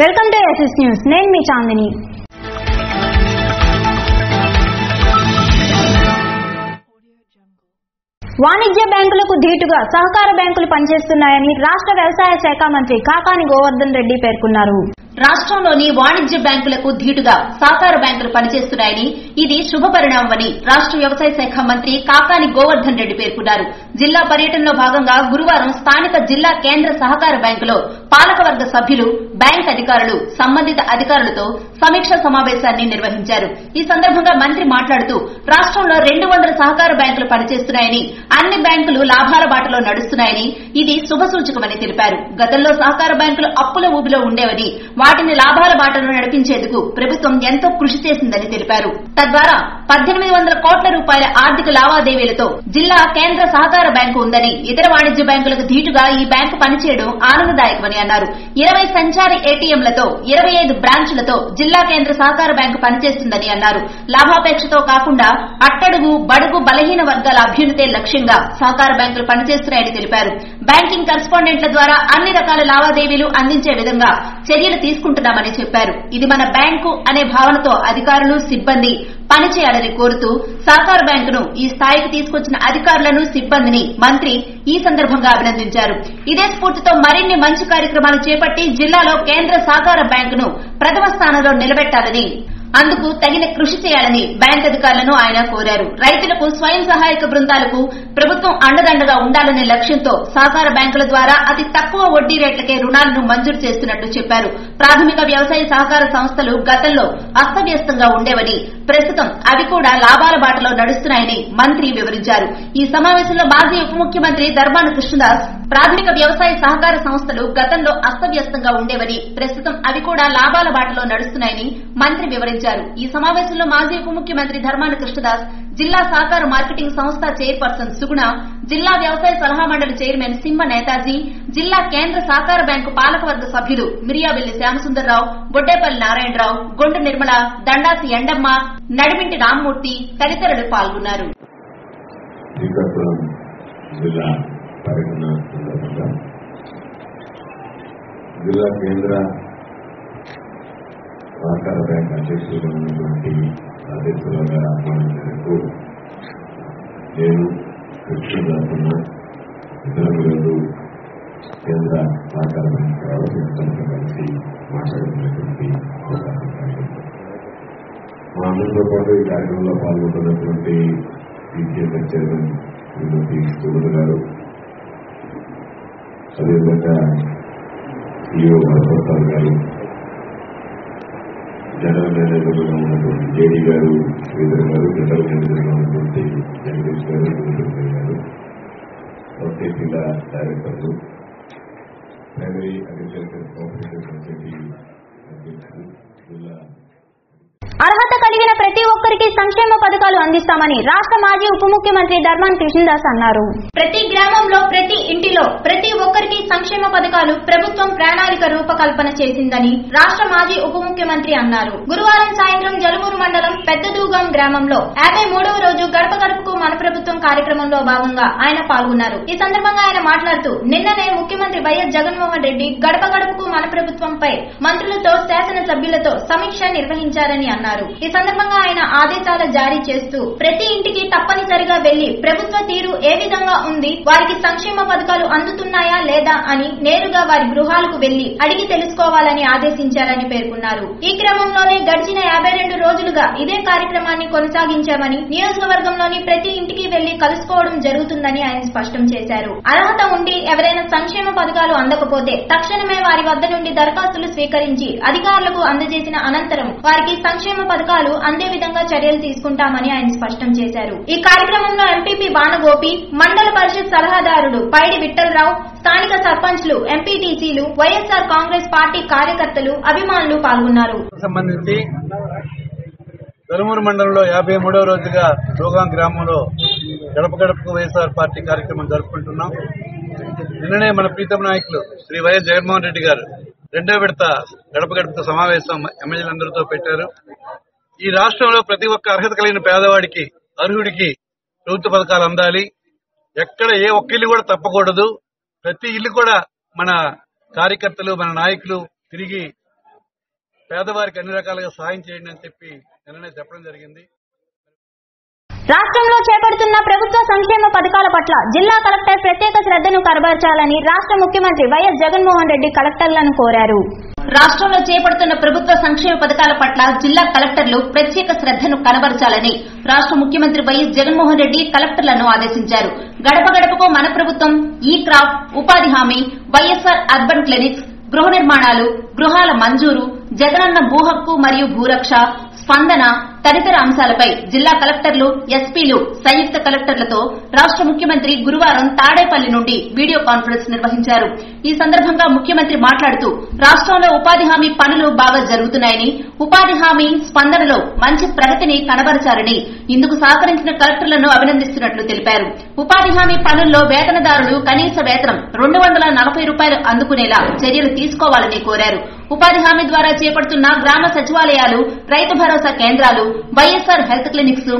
Welcome to SS news. నేను మీ చాందిని. వాణిజ్య బ్యాంకులకు ధీటుగా సహకార బ్యాంకులు పనిచేస్తున్నాయని రాష్ట్ర వ్యవసాయ శాఖ మంత్రి కాకాని గోవర్ధన్ రెడ్డి పేర్కొన్నారు. రాష్ట్రంలోని వాణిజ్య బ్యాంకులకు ధీటుగా సహకార బ్యాంకులు పనిచేస్తున్నాయని ఇది శుభ రాష్ట రాష్ట్ర వ్యవసాయ శాఖ మంత్రి కాకాని గోవర్ధన్ రెడ్డి పేర్కొన్నారు. జిల్లా పర్యటనలో భాగంగా గురువారం స్థానిక జిల్లా కేంద్ర సహకార బ్యాంకులో పాలకవర్గ సభ్యులు బ్యాంక్ అధికారులు సంబంధిత అధికారులతో సమీక్ష సమావేశాన్ని నిర్వహించారు. ఈ సందర్భంగా మంత్రి మాట్లాడుతూ రాష్ట్రంలో రెండు వందల సహకార బ్యాంకులు పనిచేస్తున్నాయని అన్ని బ్యాంకులు లాభాల బాటలో నడుస్తున్నాయని ఇది శుభసూచకమని తెలిపారు. గతంలో సహకార బ్యాంకులు అప్పుల ఊబిలో ఉండేవని వాటిని లాభాల బాటలో నడిపించేందుకు ప్రభుత్వం ఎంతో కృషి చేసిందని తెలిపారు. తద్వారా పద్దెనిమిది వందల కోట్ల రూపాయల ఆర్థిక లావాదేవీలతో జిల్లా కేంద్ర సహకార బ్యాంకు ఉందని ఇతర వాణిజ్య బ్యాంకులకు ధీటుగా ఈ బ్యాంకు పనిచేయడం ఆనందదాయకమని అన్నారు. ఇరవై సంచారి ఏటీఎంలతో ఇరవై ఐదు బ్రాంచులతో జిల్లా కేంద్ర సహకార బ్యాంకు పనిచేస్తుందని అన్నారు. లాభాపేక్షతో కాకుండా అట్టడుగు బడుగు బలహీన వర్గాల అభ్యున్నతే లక్ష్యంగా సహకార బ్యాంకులు పనిచేస్తున్నాయని తెలిపారు. బ్యాంకింగ్ కరెస్పాండెంట్ల ద్వారా అన్ని రకాల లావాదేవీలు అందించే విధంగా చర్యలు తీసుకుంటున్నామని చెప్పారు. ఇది మన బ్యాంకు అనే భావనతో అధికారులు సిబ్బంది పనిచేయాలని కోరుతూ సహకార బ్యాంకును ఈ స్థాయికి తీసుకొచ్చిన అధికారులను సిబ్బందిని మంత్రి ఈ సందర్భంగా అభినందించారు. ఇదే స్ఫూర్తితో మరిన్ని మంచి కార్యక్రమాలు చేపట్టి జిల్లాలో కేంద్ర సహకార బ్యాంకును ప్రథమ స్థానంలో నిలబెట్టాలని అందుకు తగిన కృషి చేయాలని బ్యాంక్ అధికారులను ఆయన కోరారు. రైతులకు స్వయం సహాయక బృందాలకు ప్రభుత్వం అండదండగా ఉండాలనే లక్ష్యంతో సహకార బ్యాంకుల ద్వారా అతి తక్కువ వడ్డీ రేట్లకే రుణాలను మంజూరు చేస్తున్నట్టు చెప్పారు. ప్రాథమిక వ్యవసాయ సహకార సంస్థలు గతంలో అస్తవ్యస్తంగా ఉండేవని ప్రస్తుతం అవి కూడా లాభాల బాటలో నడుస్తున్నాయని మంత్రి వివరించారు. ఈ సమావేశంలో మాజీ ఉప ముఖ్యమంత్రి ధర్మాన కృష్ణదాస్ ప్రాథమిక వ్యవసాయ సహకార సంస్థలు గతంలో అస్తవ్యస్తంగా ఉండేవని ప్రస్తుతం అవి కూడా లాభాల బాటలో నడుస్తున్నాయని మంత్రి వివరించారు. ఈ సమావేశంలో మాజీ ఉప ముఖ్యమంత్రి ధర్మాన కృష్ణదాస్ జిల్లా సహకార మార్కెటింగ్ సంస్థ చైర్పర్సన్ సుగుణ జిల్లా వ్యవసాయ సలహా మండలి చైర్మన్ సింహ నేతాజీ జిల్లా కేంద్ర సహకార బ్యాంకు పాలకవర్గ సభ్యులు మిరియాబెల్లి శ్యామసుందరరావు బొడ్డేపల్లి నారాయణరావు గొండు నిర్మల దండాసి ఎండమ్మ నడిమింటి రామ్మూర్తి తదితరులు పాల్గొన్నారు. జిల్లా కేంద్ర సహకార బ్యాంక్ అధ్యక్షులుగా ఉన్నటువంటి మేరకు నేను కృష్ణదాసున్న కేంద్ర సహకార బ్యాంక్ కలిసి మాట్లాడుతున్నటువంటి అవకాశం మా అందరితో పాటు ఈ కార్యక్రమంలో పాల్గొంటున్నటువంటి సీసీఎంఎస్ చైర్మన్ శ్రీమతి సుమన్ గారు అదేవిధంగా సిఇఓ వరప్రసాద్ గారు జనరల్ మేనేజర్గా ఉన్నటువంటి జేడీ గారు శ్రీధర్ గారు జనరల్ మేనేజర్గా ఉన్నటువంటి జగదీష్ గారు గురుదర్శన్ గారు ఒకేసీల డైరెక్టర్లు ప్రైమరీ అగ్రికల్చర్ కోఆపరేటివ్ సొసైటీ అధ్యక్షులు జిల్లా అర్హత కలిగిన ప్రతి ఒక్కరికి సంక్షేమ పథకాలు అందిస్తామని రాష్ట్ర మాజీ ఉప ముఖ్యమంత్రి ధర్మాన్ కృష్ణదాస్ అన్నారు. ప్రతి గ్రామంలో ప్రతి ఇంటిలో ప్రతి ఒక్కరికి సంక్షేమ పథకాలు ప్రభుత్వం ప్రణాళిక రూపకల్పన చేసిందని రాష్ట్ర మాజీ ఉప ముఖ్యమంత్రి అన్నారు. గురువారం సాయంత్రం జలుమూరు మండలం పెద్దదూగం గ్రామంలో యాభై మూడవ రోజు గడప గడపకు మన ప్రభుత్వం కార్యక్రమంలో భాగంగా ఆయన పాల్గొన్నారు. ఈ సందర్భంగా ఆయన మాట్లాడుతూ నిన్ననే ముఖ్యమంత్రి వైఎస్ జగన్మోహన్ రెడ్డి గడప గడపకు మన ప్రభుత్వంపై మంత్రులతో శాసన సభ్యులతో సమీక్ష నిర్వహించారని అన్నారు. ఈ సందర్భంగా ఆయన ఆదేశాలు జారీ చేస్తూ ప్రతి ఇంటికి తప్పనిసరిగా వెళ్ళి ప్రభుత్వ తీరు ఏ విధంగా ఉంది వారికి సంక్షేమ పథకాలు అందుతున్నాయా లేదా అని నేరుగా వారి గృహాలకు వెళ్ళి అడిగి తెలుసుకోవాలని ఆదేశించారని పేర్కొన్నారు. ఈ క్రమంలోనే గడిచిన యాభై రెండు రోజులుగా ఇదే కార్యక్రమాన్ని కొనసాగించామని నియోజకవర్గంలోని ప్రతి ఇంటికి వెళ్ళి కలుసుకోవడం జరుగుతుందని ఆయన స్పష్టం చేశారు. అర్హత ఉండి ఎవరైనా సంక్షేమ పథకాలు అందకపోతే తక్షణమే వారి వద్ద నుండి దరఖాస్తులు స్వీకరించి అధికారులకు అందజేసిన అనంతరం వారికి సంక్షేమ సంక్షేమ పథకాలు అందే విధంగా చర్యలు తీసుకుంటామని ఆయన స్పష్టం చేశారు. ఈ కార్యక్రమంలో ఎంపీపీ బాణగోపి మండల పరిషత్ సలహాదారుడు పైడి విఠలరావు స్థానిక సర్పంచ్లు ఎంపీటీసీలు వైఎస్ఆర్ కాంగ్రెస్ పార్టీ కార్యకర్తలు అభిమానులు పాల్గొన్నారు. సంబంధించి దొలమూరు మండలంలో యాభై మూడవ రోజుగా రోగాం గ్రామంలో గడప గడపకు వైఎస్ఆర్ పార్టీ కార్యక్రమం జరుపుకుంటున్నాం. నిన్ననే మన ప్రీతం నాయకులు శ్రీ వైఎస్ జగన్మోహన్ రెడ్డి గారు రెండో విడత గడప గడపతో సమావేశం ఎమ్మెల్యేలందరితో పెట్టారు. ఈ రాష్ట్రంలో ప్రతి ఒక్క అర్హత కలిగిన పేదవాడికి అర్హుడికి ప్రభుత్వ పథకాలు అందాలి. ఎక్కడ ఏ ఒక్క ఇల్లు కూడా తప్పకూడదు. ప్రతి ఇల్లు కూడా మన కార్యకర్తలు మన నాయకులు తిరిగి పేదవారికి అన్ని రకాలుగా సహాయం చేయండి అని చెప్పి నిన్ననే చెప్పడం జరిగింది. రాష్ట్రంలో చేపడుతున్న ప్రభుత్వ సంక్షేమ పథకాల పట్ల జిల్లా కలెక్టర్ ప్రత్యేక శ్రద్ధను కనబరచాలని రాష్ట్ర ముఖ్యమంత్రి వైఎస్ జగన్మోహన్ రెడ్డి కలెక్టర్లను కోరారు. రాష్ట్రంలో చేపడుతున్న ప్రభుత్వ సంక్షేమ పథకాల పట్ల జిల్లా కలెక్టర్లు ప్రత్యేక శ్రద్ధను కనబరచాలని రాష్ట్ర ముఖ్యమంత్రి వైఎస్ జగన్మోహన్ రెడ్డి కలెక్టర్లను ఆదేశించారు. గడప గడపకు మన ప్రభుత్వం ఈ క్రాప్ ఉపాధి హామీ వైఎస్ఆర్ అర్బన్ క్లినిక్స్ గృహ నిర్మాణాలు గృహాల మంజూరు జగనన్న భూ హక్కు మరియు భూరక్ష స్పందన తదితర అంశాలపై జిల్లా కలెక్టర్లు ఎస్పీలు సంయుక్త కలెక్టర్లతో రాష్ట్ర ముఖ్యమంత్రి గురువారం తాడేపల్లి నుండి వీడియో కాన్ఫరెన్స్ నిర్వహించారు. ఈ సందర్భంగా ముఖ్యమంత్రి మాట్లాడుతూ రాష్ట్రంలో ఉపాధి హామీ పనులు బాగా జరుగుతున్నాయని ఉపాధి హామీ స్పందనలో మంచి ప్రగతిని కనబరచారని ఇందుకు సహకరించిన కలెక్టర్లను అభినందిస్తున్నట్లు తెలిపారు. ఉపాధి హామీ పనుల్లో వేతనదారులు కనీస వేతనం రెండు వందల నలభై రూపాయలు అందుకునేలా చర్యలు తీసుకోవాలని కోరారు. ఉపాధి హామీ ద్వారా చేపడుతున్న గ్రామ సచివాలయాలు రైతు భరోసా కేంద్రాలు వైఎస్ఆర్ హెల్త్ క్లినిక్స్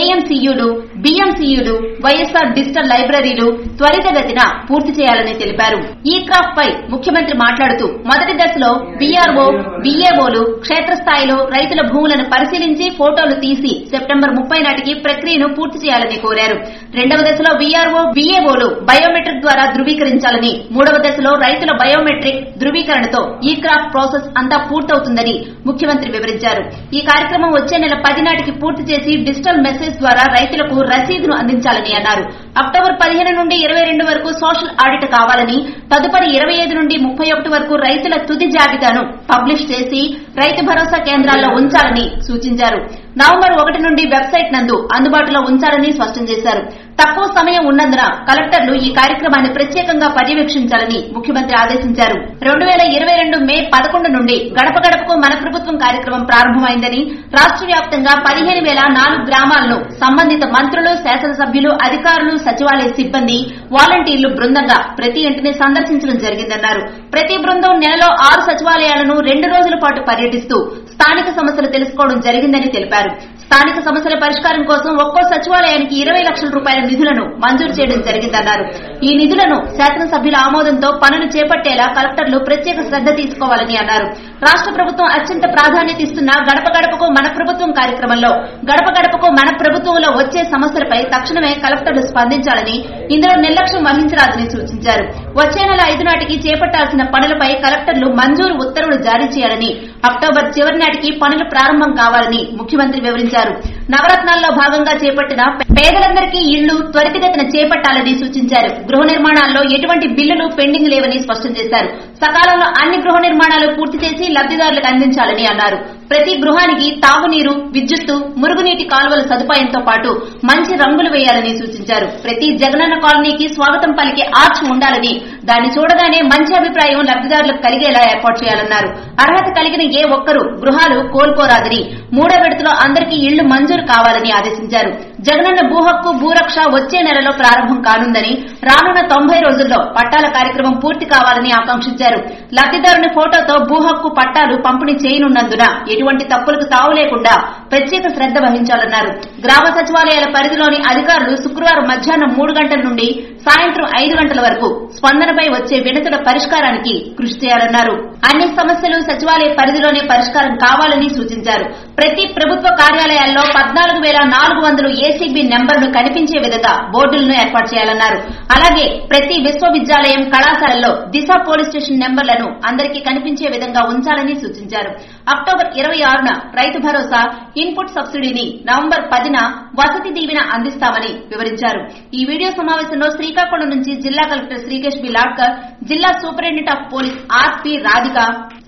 ఏఎంసీయూలు బిఎంసీయూలు వైఎస్ఆర్ డిజిటల్ లైబ్రరీలు త్వరితగతిన పూర్తి చేయాలని తెలిపారు. ఈ క్రాఫ్ట్ పై ముఖ్యమంత్రి మాట్లాడుతూ మొదటి దశలో బీఆర్ఓ బీఏఓలు క్షేత్రస్థాయిలో రైతుల భూములను పరిశీలించి ఫోటోలు తీసి సెప్టెంబర్ ముప్పై నాటికి ప్రక్రియను పూర్తి చేయాలని కోరారు. రెండవ దశలో బీఆర్ఓ బీఏఓలు బయోమెట్రిక్ ద్వారా ధృవీకరించాలని మూడవ దశలో రైతుల బయోమెట్రిక్ ధృవీకరణతో ఈ క్రాఫ్ట్ ప్రాసెస్ అంతా పూర్తవుతుందని ముఖ్యమంత్రి వివరించారు. ఈ కార్యక్రమం వచ్చే నెల పది నాటికి పూర్తి చేసి డిజిటల్ మెసేజ్ ద్వారా రైతులకు రసీదును అందించాలని అన్నారు. అక్టోబర్ పదిహేను నుండి ఇరవై రెండు వరకు సోషల్ ఆడిట్ కావాలని తదుపరి ఇరవై ఐదు నుండి ముప్పై ఒకటి వరకు రైతుల తుది జాబితాను పబ్లిష్ చేసి రైతు భరోసా కేంద్రాల్లో ఉంచాలని సూచించారు. నవంబర్ ఒకటి నుండి వెబ్సైట్ నందు అందుబాటులో ఉంచాలని స్పష్టం చేశారు. తక్కువ సమయం ఉన్నందున కలెక్టర్లు ఈ కార్యక్రమాన్ని ప్రత్యేకంగా పర్యవేక్షించాలని ముఖ్యమంత్రి ఆదేశించారు. రెండు వేల ఇరవై రెండు మే పదకొండు నుండి గడప గడపకు మన ప్రభుత్వం కార్యక్రమం ప్రారంభమైందని రాష్ట్ర వ్యాప్తంగా పదిహేను వేల నాలుగు గ్రామాలను సంబంధిత మంత్రులు శాసనసభ్యులు అధికారులు సచివాలయ సిబ్బంది వాలంటీర్లు బృందంగా ప్రతి ఇంటిని సందర్శించడం జరిగిందన్నారు. ప్రతి బృందం నెలలో ఆరు సచివాలయాలను రెండు రోజుల పాటు పర్యటిస్తూ స్థానిక సమస్యలు తెలుసుకోవడం జరిగిందని తెలిపారు. స్థానిక సమస్యల పరిష్కారం కోసం ఒక్కో సచివాలయానికి ఇరవై లక్షల రూపాయల నిధులను మంజూరు చేయడం జరిగిందన్నారు. ఈ నిధులను శాసనసభ్యుల ఆమోదంతో పనులు చేపట్టేలా కలెక్టర్లు ప్రత్యేక శ్రద్ధ తీసుకోవాలని అన్నారు. రాష్ట్ర ప్రభుత్వం అత్యంత ప్రాధాన్యత ఇస్తున్న గడప గడపకు మన ప్రభుత్వం కార్యక్రమంలో గడప గడపకు మన ప్రభుత్వంలో వచ్చే సమస్యలపై తక్షణమే కలెక్టర్లు స్పందించాలని ఇందులో నిర్లక్ష్యం వహించరాదని సూచించారు. వచ్చే నెల ఐదు నాటికి చేపట్టాల్సిన పనులపై కలెక్టర్లు మంజూరు ఉత్తర్వులు జారీ చేయాలని అక్టోబర్ చివరి నాటికి పనులు ప్రారంభం కావాలని ముఖ్యమంత్రి వివరించారు. నవరత్నాల్లో భాగంగా చేపట్టిన పేదలందరికీ ఇళ్ళు త్వరితగతిన చేపట్టాలని సూచించారు. గృహ నిర్మాణాల్లో ఎటువంటి బిల్లులు పెండింగ్ లేవని స్పష్టం చేశారు. సకాలంలో అన్ని గృహ నిర్మాణాలు పూర్తి చేసి లబ్దిదారులకు అందించాలని అన్నారు. ప్రతి గృహానికి తాగునీరు విద్యుత్తు మురుగునీటి కాలువల సదుపాయంతో పాటు మంచి రంగులు వేయాలని సూచించారు. ప్రతి జగనన్న కాలనీకి స్వాగతం పలికే ఆర్చ్ ఉండాలని దాన్ని చూడగానే మంచి అభిప్రాయం లబ్దిదారులకు కలిగేలా ఏర్పాటు చేయాలన్నారు. అర్హత కలిగిన ఏ ఒక్కరూ గృహాలు కోల్పోరాదని మూడో విడతలో అందరికీ ఇళ్ళు మంజూరు కావాలని ఆదేశించారు. జగనన్న భూ హక్కు భూరక్ష వచ్చే నెలలో ప్రారంభం కానుందని రానున్న తొంభై రోజుల్లో పట్టాల కార్యక్రమం పూర్తి కావాలని ఆకాంక్షించారు. లబ్దిదారుని ఫోటోతో భూ హక్కు పట్టాలు పంపిణీ చేయనున్నందున ఎటువంటి తప్పులకు తావు లేకుండా ప్రత్యేక శ్రద్ధ వహించాలన్నారు. గ్రామ సచివాలయాల పరిధిలోని అధికారులు శుక్రవారం మధ్యాహ్నం మూడు గంటల నుండి సాయంత్రం ఐదు గంటల వరకు స్పందనపై వచ్చే వినతుల పరిష్కారానికి కృషి చేయాలన్నారు. అన్ని సమస్యలు సచివాలయ పరిధిలోనే పరిష్కారం కావాలని సూచించారు. ప్రతి ప్రభుత్వ కార్యాలయాల్లో పద్నాలుగు వేల నాలుగు వందలు ఏ జేసీబీ నెంబర్ను కనిపించే విధంగా బోర్డులను ఏర్పాటు చేయాలన్నారు. అలాగే ప్రతి విశ్వవిద్యాలయం కళాశాలలో దిశ పోలీస్ స్టేషన్ నెంబర్లను అందరికీ కనిపించే విధంగా ఉంచాలని సూచించారు. అక్టోబర్ ఇరవై ఆరున రైతు భరోసా ఇన్పుట్ సబ్సిడీని నవంబర్ పదిన వసతి దీవెన అందిస్తామని వివరించారు. ఈ వీడియో సమావేశంలో శ్రీకాకుళం నుంచి జిల్లా కలెక్టర్ శ్రీకేష్ బి. లాడ్కర్ జిల్లా superintendent of police RP Radhika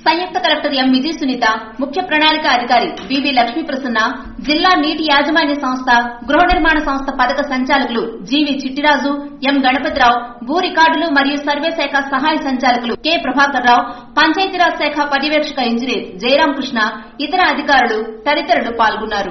Samyukta collector M. Vijaya Sunitha ముఖ్య ప్రణాళిక అధికారి బివి లక్ష్మీ ప్రసన్న జిల్లా నీటి యాజమాన్య సంస్థ గృహ నిర్మాణ సంస్థ పథక సంచాలకులు జీవి చిట్టిరాజు ఎం. గణపతిరావు భూ రికార్డులు మరియు సర్వే శాఖ సహాయ సంచాలకులు కె. ప్రభాకర్ రావు పంచాయతీరాజ్ శాఖ పర్యవేక్షక ఇంజనీర్ జయరాం కృష్ణ ఇతర అధికారులు తదితరులు పాల్గొన్నారు.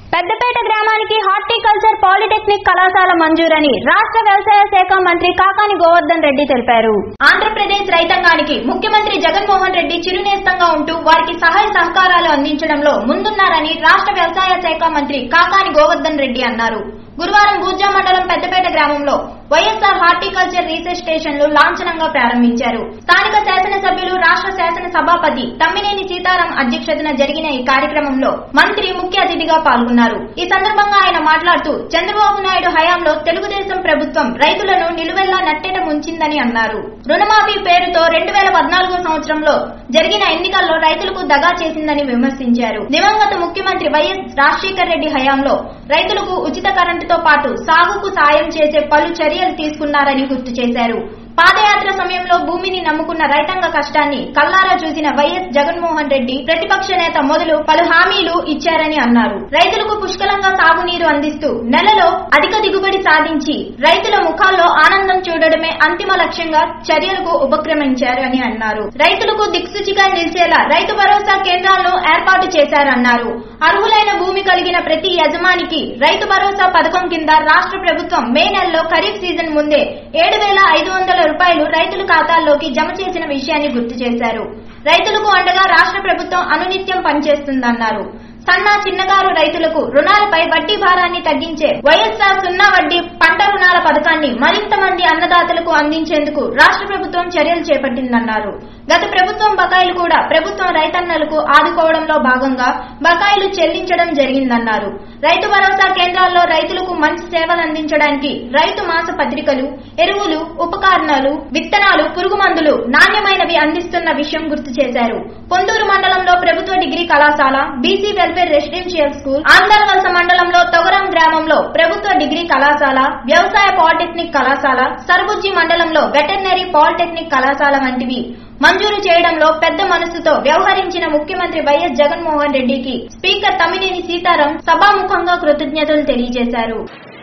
పెద్దపేట గ్రామానికి హార్టికల్చర్ పాలిటెక్నిక్ కళాశాల మంజూరని రాష్ట్ర వ్యవసాయ శాఖ మంత్రి కాకాని గోవర్ధన్ రెడ్డి తెలిపారు. ఆంధ్రప్రదేశ్ రైతాంగానికి ముఖ్యమంత్రి జగన్మోహన్ రెడ్డి చిరునేస్తంగా ఉంటూ వారికి సహాయ సహకారాలు అందించడంలో ముందున్నారని రాష్ట్ర వ్యవసాయ శాఖ మంత్రి కాకాని గోవర్ధన్ రెడ్డి అన్నారు. గురువారం బూజా మండలం పెద్దపేట గ్రామంలో వైఎస్ఆర్ హార్టికల్చర్ రీసెర్చ్ స్టేషన్లు లాంఛనంగా ప్రారంభించారు. స్థానిక శాసనసభ్యులు రాష్ట్ర శాసన సభాపతి తమ్మినేని సీతారాం అధ్యక్షతన జరిగిన ఈ కార్యక్రమంలో మంత్రి ముఖ్య అతిథిగా పాల్గొన్నారు. ఈ సందర్భంగా ఆయన మాట్లాడుతూ చంద్రబాబు నాయుడు హయాంలో తెలుగుదేశం ప్రభుత్వం రైతులను నిలువెల్లా నట్టేట ముంచిందని అన్నారు. రుణమాఫీ పేరుతో రెండు వేల పద్నాలుగో సంవత్సరంలో జరిగిన ఎన్నికల్లో రైతులకు దగా చేసిందని విమర్శించారు. దివంగత ముఖ్యమంత్రి వైఎస్ రాజశేఖర్ రెడ్డి హయాంలో రైతులకు ఉచిత కరెంటుతో పాటు సాగుకు సాయం చేసే పలు చర్యలు తీసుకున్నారని గుర్తు చేశారు. పాదయాత్ర సమయంలో భూమిని నమ్ముకున్న రైతాంగ కష్టాన్ని కల్లారా చూసిన వైఎస్ జగన్మోహన్ రెడ్డి ప్రతిపక్ష నేత మొదలు పలు హామీలు ఇచ్చారని అన్నారు. రైతులకు పుష్కలంగా సాగునీరు అందిస్తూ నెలలో అధిక దిగుబడి సాధించి రైతుల ముఖాల్లో ఆనందం చూడడమే అంతిమ లక్ష్యంగా చర్యలకు ఉపక్రమించారు అని అన్నారు. రైతులకు దిక్సూచిగా నిలిచేలా రైతు భరోసా కేంద్రాలను ఏర్పాటు చేశారన్నారు. అర్హులైన భూమి కలిగిన ప్రతి యజమానికి రైతు భరోసా పథకం కింద రాష్ట్ర ప్రభుత్వం మే నెలలో ఖరీఫ్ సీజన్ ముందే ఏడు వేల ఐదు వందల రూపాయలు రైతుల ఖాతాల్లోకి జమ చేసిన విషయాన్ని గుర్తు చేశారు. రైతులకు అండగా రాష్ట్ర ప్రభుత్వం అనునిత్యం పనిచేస్తుందన్నారు. సన్న చిన్నకారు రైతులకు రుణాలపై వడ్డీ భారాన్ని తగ్గించే వైఎస్ఆర్ సున్నా వడ్డీ పంట రుణాల పథకాన్ని మరింత మంది అన్నదాతలకు అందించేందుకు రాష్ట్ర ప్రభుత్వం చర్యలు చేపట్టిందన్నారు. గత ప్రభుత్వం బకాయిలు కూడా ప్రభుత్వం రైతన్నలకు ఆదుకోవడంలో భాగంగా బకాయిలు చెల్లించడం జరిగిందన్నారు. రైతు భరోసా కేంద్రాల్లో రైతులకు మంచి సేవలు అందించడానికి రైతు మాస పత్రికలు ఎరువులు ఉపకరణాలు విత్తనాలు పురుగు మందులు నాణ్యమైనవి అందిస్తున్న విషయం గుర్తు చేశారు. పొందూరు మండలంలో ప్రభుత్వ డిగ్రీ కళాశాల BC welfare residential school Andhravalasa మండలంలో తొగరం గ్రామంలో ప్రభుత్వ డిగ్రీ కళాశాల వ్యవసాయ పాలిటెక్నిక్ కళాశాల సర్బుజ్జి మండలంలో వెటర్నరీ పాలిటెక్నిక్ కళాశాల వంటివి మంజూరు చేయడంలో పెద్ద మనసుతో వ్యవహరించిన ముఖ్యమంత్రి వైఎస్ జగన్మోహన్ రెడ్డికి స్పీకర్ తమ్మినేని సీతారాం సభాముఖంగా కృతజ్ఞతలు తెలియజేశారు.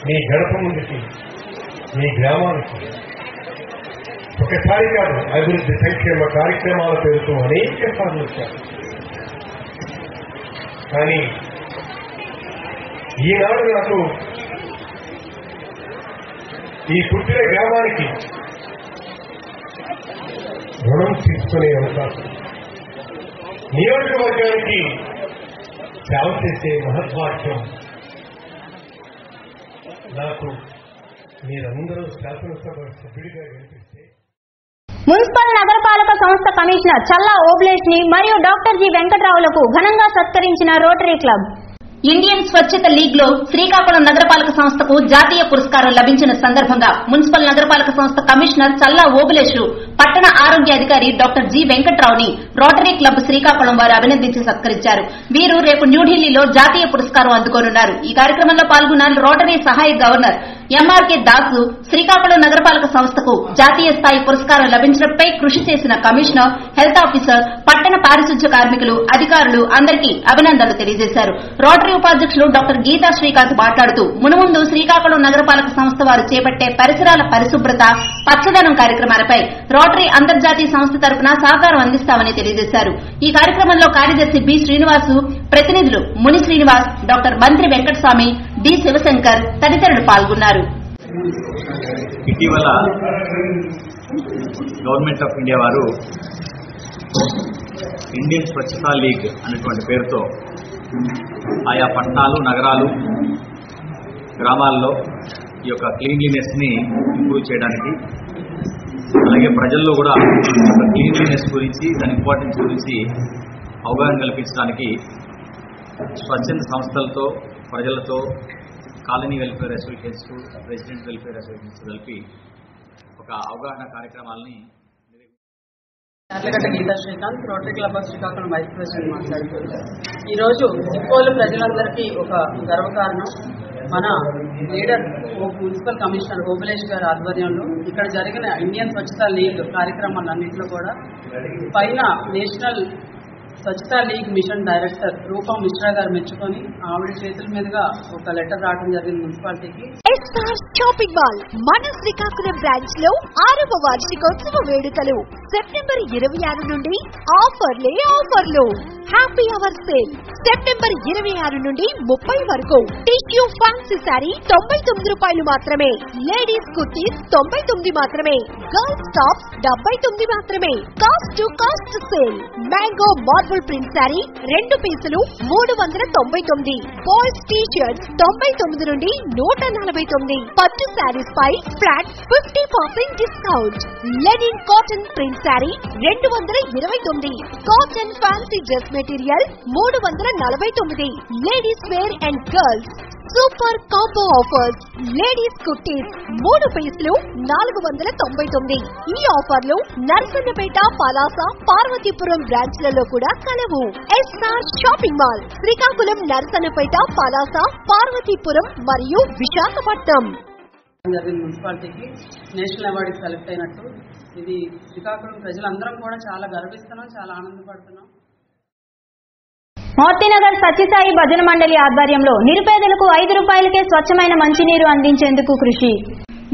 మీ గడప ముందుకి మీ గ్రామానికి ఒకసారి కాదు అభివృద్ధి సంక్షేమ కార్యక్రమాల పేరుతో అనేక సార్లు వచ్చారు. కానీ ఈనాడు నాకు ఈ పుట్టిన గ్రామానికి రుణం తీసుకునే అవకాశం. నియోజకవర్గానికి సేవ చేసే మహద్వాక్యం నాకు మీరందరూ శాసనసభ సభ్యుడిగా కనిపిస్తే మున్సిపల్ నగరపాలక సంస్థ కమిషనర్ చల్లా ఓబ్లేష్ని మరియు డాక్టర్ జి వెంకట్రావులకు ఘనంగా సత్కరించిన రోటరీ క్లబ్. ఇండియన్ స్వచ్ఛత లీగ్లో శ్రీకాకుళం నగరపాలక సంస్థకు జాతీయ పురస్కారం లభించిన సందర్భంగా మున్సిపల్ నగరపాలక సంస్థ కమిషనర్ చల్లా ఓబులేషు పట్టణ ఆరోగ్య అధికారి డాక్టర్ జి వెంకట్రావుని రోటరీ క్లబ్ శ్రీకాకుళం వారు అభినందించి సత్కరించారు. వీరు రేపు న్యూఢిల్లీలో జాతీయ పురస్కారం అందుకోనున్నారు. ఈ కార్యక్రమంలో పాల్గొన్న రోటరీ సహాయ గవర్నర్ ఎంఆర్కే దాసు శ్రీకాకుళం నగరపాలక సంస్థకు జాతీయ స్థాయి పురస్కారం లభించడంపై కృషి చేసిన కమిషనర్ హెల్త్ ఆఫీసర్ పట్టణ పారిశుధ్య కార్మికులు అధికారులు అందరికీ అభినందనలు తెలియజేశారు. రోటరీ ఉపాధ్యక్షులు డాక్టర్ గీతా శ్రీకాంత్ మాట్లాడుతూ మునుముందు శ్రీకాకుళం నగరపాలక సంస్థ వారు చేపట్టే పరిసరాల పరిశుభ్రత పచ్చదనం కార్యక్రమాలపై రోటరీ అంతర్జాతీయ సంస్థ తరపున సహకారం అందిస్తామని తెలియజేశారు. ఈ కార్యక్రమంలో కార్యదర్శి బి శ్రీనివాసు ప్రతినిధులు ముని శ్రీనివాస్ డాక్టర్ మంత్రి వెంకటస్వామి డి శివశంకర్ తదితరులు పాల్గొన్నారు. ఇటీవల గవర్నమెంట్ ఆఫ్ ఇండియా వారు ఇండియన్ స్వచ్ఛతా లీగ్ అనేటువంటి పేరుతో ఆయా పట్టణాలు నగరాలు గ్రామాల్లో ఈ యొక్క క్లీన్లీనెస్ని ఇంప్రూవ్ చేయడానికి అలాగే ప్రజల్లో కూడా క్లీన్లీనెస్ గురించి దాని ఇంపార్టెన్స్ గురించి అవగాహన కల్పించడానికి స్వచ్ఛంద సంస్థలతో ప్రజలతో colony welfare associations resident welfare associations కలిపి ఒక అవగాహన కార్యక్రమాలని Yarlagadda Geetha Srikanth rotary club of Srikakulam vice president మాట్లాడుతున్నారు. ఈరోజు సిక్కోలు ప్రజలందరికీ ఒక గర్వకారణం. మన లీడర్ ఓ మున్సిపల్ కమిషనర్ ఓబులేష్ గారి ఆధ్వర్యంలో ఇక్కడ జరిగిన ఇండియన్ స్వచ్ఛత లీగ్ కార్యక్రమాలన్నింటిలో కూడా పైన national Swachhata league mission director Rupa Mishra గారు మెచ్చుకొని ఆవిడ చేతుల మీదుగా ఒక లెటర్ రావడం జరిగింది మున్సిపాలిటీకి. ఎస్ఆర్ షాపింగ్ మాల్ మన శ్రీకాకుళం బ్రాంచ్లో ఆరవ వార్షికోత్సవ వేడుకలు. సెప్టెంబర్ ఇరవై ఆరు నుండి ఆఫర్లే ఆఫర్లు. హ్యాపీ అవర్ సేల్ సెప్టెంబర్ ఇరవై ఆరు నుండి ముప్పై వరకు. టిష్యూ ఫ్యాన్సీ శారీ తొంభై తొమ్మిది రూపాయలు మాత్రమే. లేడీస్ కుర్తీస్ తొంభై తొమ్మిది మాత్రమే. గర్ల్స్ టాప్స్ డెబ్బై తొమ్మిది మాత్రమే. Cost to cost sale mango marble comfortable print sari రెండు పీసులు మూడు వందల తొంభై తొమ్మిది. బాయ్స్ టీ షర్ట్స్ తొంభై తొమ్మిది నుండి నూట నలభై తొమ్మిది. పట్టు శారీస్ పై flat fifty percent discount linen cotton print sari రెండు వందల ఇరవై తొమ్మిది. కాటన్ ఫ్యాన్సీ డ్రెస్ మెటీరియల్ మూడు వందల నలభై తొమ్మిది. Ladies wear and girls super combo offers ladies kurtis మూడు పీసులు నాలుగు వందల తొంభై తొమ్మిది. ఈ ఆఫర్లు నర్సన్నపేట పలాస పార్వతీపురం బ్రాంచ్లలో కూడా కలవు. SR shopping mall Srikakulam Narasannapeta Palasa Parvathipuram మరియు విశాఖపట్నం. మున్సిపాలిటీకి నేషనల్ అవార్డుకి సెలెక్ట్ అయినట్టు. ఇది శ్రీకాకుళం ప్రజలందరం కూడా చాలా గర్విస్తున్నాం చాలా ఆనందపడుతున్నాం. మోర్తినగర్ సత్యసాయి భజన మండలి ఆధ్వర్యంలో నిరుపేదలకు ఐదు రూపాయలకే స్వచ్ఛమైన మంచినీరు అందించేందుకు కృషి.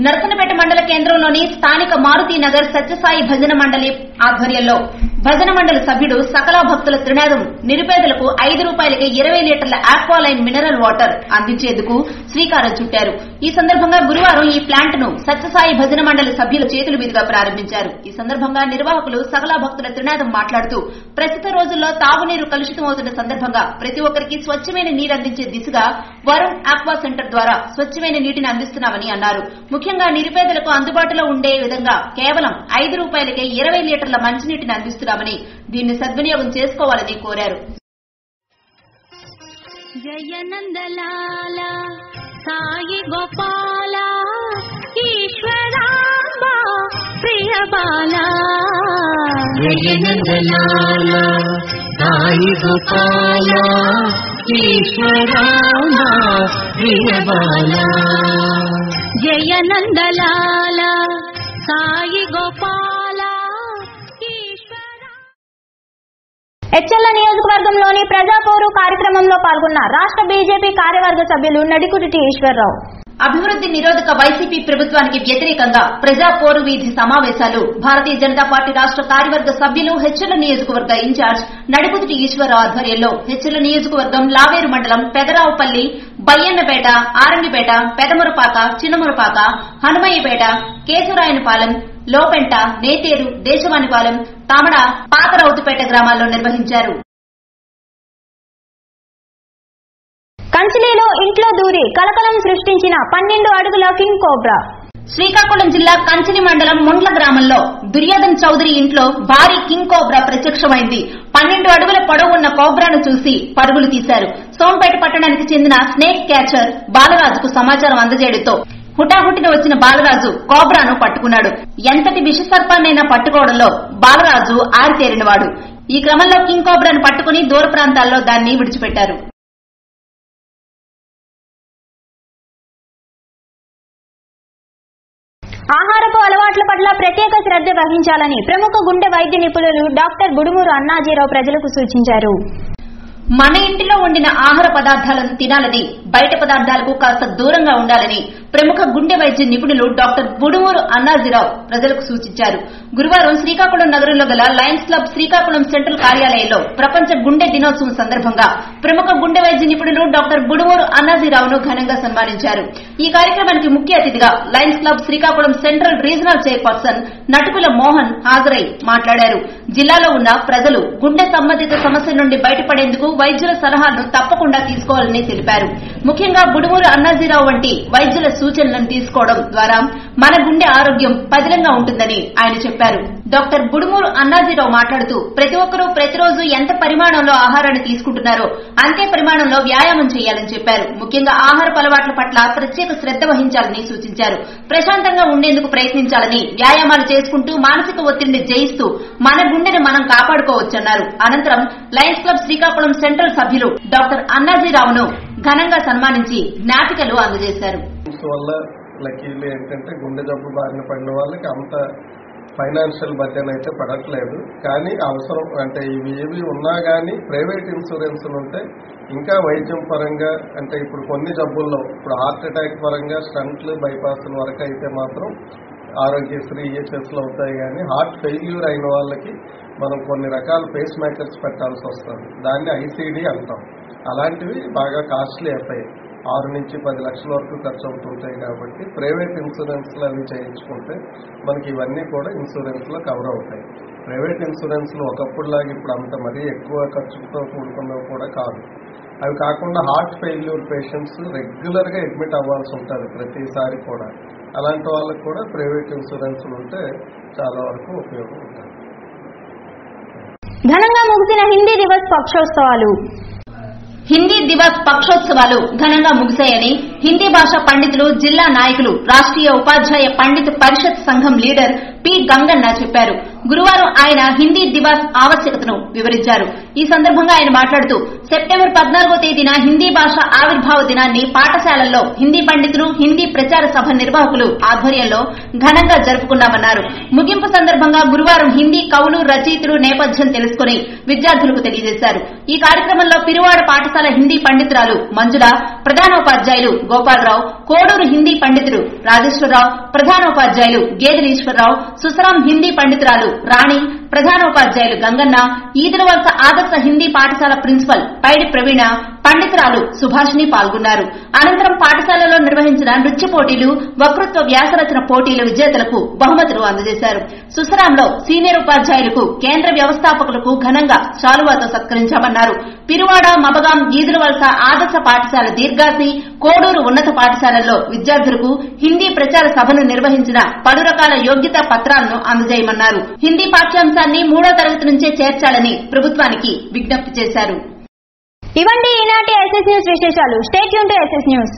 నరసనపేట మండల కేంద్రంలోని స్థానిక మారుతి నగర్ సత్యసాయి భజన మండలి ఆధ్వర్యంలో భజన మండలి సభ్యుడు సకల భక్తుల త్రినాదం నిరుపేదలకు ఐదు రూపాయలకి ఇరవై లీటర్ల ఆక్వాలైన్ మినరల్ వాటర్ అందించేందుకు శ్రీకారం చుట్టారు. ఈ సందర్భంగా గురువారం ఈ ప్లాంట్ను సత్యసాయి భజన మండలి సభ్యుల చేతుల మీదుగా ప్రారంభించారు. ఈ సందర్భంగా నిర్వాహకులు సకల భక్తుల త్రినాదం మాట్లాడుతూ ప్రస్తుత రోజుల్లో తాగునీరు కలుషితమవుతున్న సందర్భంగా ప్రతి ఒక్కరికి స్వచ్ఛమైన నీరు అందించే దిశగా వరుణ్ ఆక్వా సెంటర్ ద్వారా స్వచ్ఛమైన నీటిని అందిస్తున్నామని అన్నారు. ముఖ్యంగా నిరుపేదలకు అందుబాటులో ఉండే విధంగా కేవలం ఐదు రూపాయలకే ఇరవై లీటర్ల మంచినీటిని అందిస్తున్నామని దీన్ని సద్వినియోగం చేసుకోవాలని కోరారు. జయనందలాల సాయి గోపాల ఈశ్వరాంబ ప్రియ బాల జయనందలాల సాయి గోపాల ఈశ్వరామ ప్రియబాల. జయనందలాల హెచ్ఎల్ల నియోజకవర్గంలోని ప్రజాపోరు కార్యక్రమంలో పాల్గొన్న రాష్ట్ర బీజేపీ కార్యవర్గ సభ్యులు నడికుడిటి ఈశ్వరరావు అభివృద్ది నిరోధక వైసీపీ ప్రభుత్వానికి వ్యతిరేకంగా ప్రజా పోరు వీధి సమావేశాలు భారతీయ జనతా పార్టీ రాష్ట్ర కార్యవర్గ సభ్యులు హెచ్ఎల్ నియోజకవర్గ ఇన్ఛార్జ్ నడిపుతుటి ఈశ్వరరావు ఆధ్వర్యంలో హెచ్ఎల్ నియోజకవర్గం లావేరు మండలం పెదరావుపల్లి బయ్యన్నపేట ఆరంగిపేట పెదమురపాక చిన్నమురపాక హనుమయ్యపేట కేశవరాయనపాలెం లోపెంట నేతేరు దేశవానిపాలెం తామడ పాతరౌతుపేట గ్రామాల్లో నిర్వహించారు. కంచిలీలో ఇంట్లో దూరి కలకలం సృష్టించిన పన్నెండు అడుగుల కింగ్ కోబ్రా. శ్రీకాకుళం జిల్లా కంచిలి మండలం ముండ్ల గ్రామంలో దుర్యోధన్ చౌదరి ఇంట్లో భారీ కింగ్ కోబ్రా ప్రత్యక్షమైంది. పన్నెండు అడుగుల పొడవు ఉన్న కోబ్రాను చూసి పరుగులు తీశారు. సోంపేట పట్టణానికి చెందిన స్నేక్ క్యాచర్ బాలరాజుకు సమాచారం అందజేయడంతో హుటాహుటిన వచ్చిన బాలరాజు కోబ్రాను పట్టుకున్నాడు. ఎంతటి విషసర్పాన్నైనా పట్టుకోవడంలో బాలరాజు ఆరితేరినవాడు. ఈ క్రమంలో కింగ్ కోబ్రాను పట్టుకుని దూర ప్రాంతాల్లో దాన్ని విడిచిపెట్టారు. ఆహారపు అలవాట్ల పట్ల ప్రత్యేక శ్రద్ధ వహించాలని ప్రముఖ గుండె వైద్య నిపుణులు డాక్టర్ బుడుమూరు అన్నాజీరావు ప్రజలకు సూచించారు. మన ఇంటిలో వండిన ఆహార పదార్థాలను తినాలని బయట పదార్థాలకు కాస్త దూరంగా ఉండాలని ప్రముఖ గుండె వైద్య నిపుణులు డాక్టర్ బుడుమూరు అన్నాజీరావు ప్రజలకు సూచించారు. గురువారం శ్రీకాకుళం నగరంలో గల లయన్స్ క్లబ్ శ్రీకాకుళం సెంట్రల్ కార్యాలయంలో ప్రపంచ గుండె దినోత్సవం సందర్భంగా ప్రముఖ గుండె వైద్య నిపుణులు డాక్టర్ బుడుమూరు అన్నాజీరావును ఘనంగా సన్మానించారు. ఈ కార్యక్రమానికి ముఖ్య అతిథిగా lions club Srikakulam central regional chairperson Natukula Mohan హాజరై మాట్లాడారు. జిల్లాలో ఉన్న ప్రజలు గుండె సంబంధిత సమస్యల నుండి బయటపడేందుకు వైద్యుల సలహాలను తప్పకుండా తీసుకోవాలని తెలిపారు. ముఖ్యంగా బుడుమూరు అన్నాజీరావు వంటి వైద్యుల సూచనలను తీసుకోవడం ద్వారా మన గుండె ఆరోగ్యం పదిలంగా ఉంటుందని ఆయన చెప్పారు. డాక్టర్ బుడుమూరు అన్నాజీరావు మాట్లాడుతూ ప్రతి ఒక్కరూ ప్రతిరోజు ఎంత పరిమాణంలో ఆహారాన్ని తీసుకుంటున్నారో అంతే పరిమాణంలో వ్యాయామం చేయాలని చెప్పారు. ముఖ్యంగా ఆహార అలవాట్ల పట్ల ప్రత్యేక శ్రద్ధ వహించాలని సూచించారు. ప్రశాంతంగా ఉండేందుకు ప్రయత్నించాలని వ్యాయామాలు చేసుకుంటూ మానసిక ఒత్తిడిని జయిస్తూ మన గుండెని మనం కాపాడుకోవచ్చన్నారు. అనంతరం లయన్స్ క్లబ్ శ్రీకాకుళం సెంట్రల్ సభ్యులు డాక్టర్ అన్నాజీరావును ఘనంగా సన్మానించి జ్ఞాపికలు అందజేశారు. వల్ల లక్కీలు ఏంటంటే గుండె జబ్బు బారిన పడిన వాళ్ళకి అంత ఫైనాన్షియల్ బర్డెన్ అయితే పడట్లేదు. కానీ అవసరం అంటే ఇవి ఏవి ఉన్నా కానీ ప్రైవేట్ ఇన్సూరెన్స్ ఉంటే ఇంకా వైద్యం పరంగా అంటే ఇప్పుడు కొన్ని జబ్బుల్లో ఇప్పుడు హార్ట్ అటాక్ పరంగా స్టంట్లు బైపాస్ల వరకు అయితే మాత్రం ఆరోగ్యశ్రీ ఈఎస్ఎస్లు అవుతాయి కానీ హార్ట్ ఫెయిల్యూర్ అయిన వాళ్ళకి మనం కొన్ని రకాల పేస్ మేకర్స్ పెట్టాల్సి వస్తుంది. దాన్ని ఐసీడీ అంటాం. అలాంటివి బాగా కాస్ట్లీ అవుతాయి ఆరు నుంచి పది లక్షల వరకు ఖర్చు అవుతుంటాయి కాబట్టి ప్రైవేట్ ఇన్సూరెన్స్లు అవి చేయించుకుంటే మనకి ఇవన్నీ కూడా ఇన్సూరెన్స్లో కవర్ అవుతాయి. ప్రైవేట్ ఇన్సూరెన్స్లు ఒకప్పుడులాగా ఇప్పుడు అంత మరీ ఎక్కువ ఖర్చుతో కూడుకున్నవి కూడా కాదు. అవి కాకుండా హార్ట్ ఫెయిల్యూర్ పేషెంట్స్ రెగ్యులర్గా అడ్మిట్ అవ్వాల్సి ఉంటుంది ప్రతిసారి కూడా. అలాంటి వాళ్ళకి కూడా ప్రైవేట్ ఇన్సూరెన్స్లు ఉంటే చాలా వరకు ఉపయోగం ఉంటుంది. ఘనంగా ముగిసిన హిందీ దివస్ పక్షోత్సవాలు. హిందీ దివస్ పక్షోత్సవాలు ఘనంగా ముగిశాయని హిందీ భాష పండితులు జిల్లా నాయకులు రాష్ట్రీయ ఉపాధ్యాయ పండిత్ పరిషత్ సంఘం లీడర్ పి గంగన్న చెప్పారు. గురువారం ఆయన హిందీ దివస్ ఆవశ్యకతను వివరించారు. ఈ సందర్భంగా ఆయన మాట్లాడుతూ సెప్టెంబర్ పద్నాలుగో తేదీన హిందీ భాష ఆవిర్భావ దినాన్ని పాఠశాలల్లో హిందీ పండితులు హిందీ ప్రచార సభ నిర్వాహకులు ఆధ్వర్యంలో ఘనంగా జరుపుకున్నామన్నారు. ముగింపు సందర్భంగా గురువారం హిందీ కవులు రచయితలు నేపథ్యం తెలుసుకుని విద్యార్థులకు తెలియజేశారు. ఈ కార్యక్రమంలో పిరువాడ పాఠశాల హిందీ పండితురాలు మంజుల ప్రధానోపాధ్యాయులు గోపాలరావు కోడూరు హిందీ పండితుడు రాజేశ్వరరావు ప్రధానోపాధ్యాయులు గేదెలీశ్వరరావు సుసరాం హిందీ పండితురాలు రాణి ప్రధానోపాధ్యాయులు గంగన్న ఈదులవలస ఆదర్శ హిందీ పాఠశాల ప్రిన్సిపల్ పైడి ప్రవీణ పండితురాలు సుభాషిణి పాల్గొన్నారు. అనంతరం పాఠశాలలో నిర్వహించిన నృత్య పోటీలు వక్తృత్వ వ్యాసరచన పోటీల విజేతలకు బహుమతులు అందజేశారు. సుసరాంలో సీనియర్ ఉపాధ్యాయులకు కేంద్ర వ్యవస్థాపకులకు ఘనంగా శాలువాతో సత్కరించామన్నారు. పిరువాడ మబగాం ఈదులవలస ఆదర్శ పాఠశాల దీర్ఘాసి కోడూరు ఉన్నత పాఠశాలల్లో విద్యార్థులకు హిందీ ప్రచార సభను నిర్వహించిన పలు రకాల యోగ్యతా పత్రాలను అందజేయమన్నారు. హిందీ అంశాన్ని మూడో తరగతి నుంచే చేర్చాలని ప్రభుత్వానికి విజ్ఞప్తి చేశారు. ఇవండి ఈనాటి ఎస్ఎస్ న్యూస్ విశేషాలు. స్టేట్ యూన్ టు ఎస్ఎస్ న్యూస్.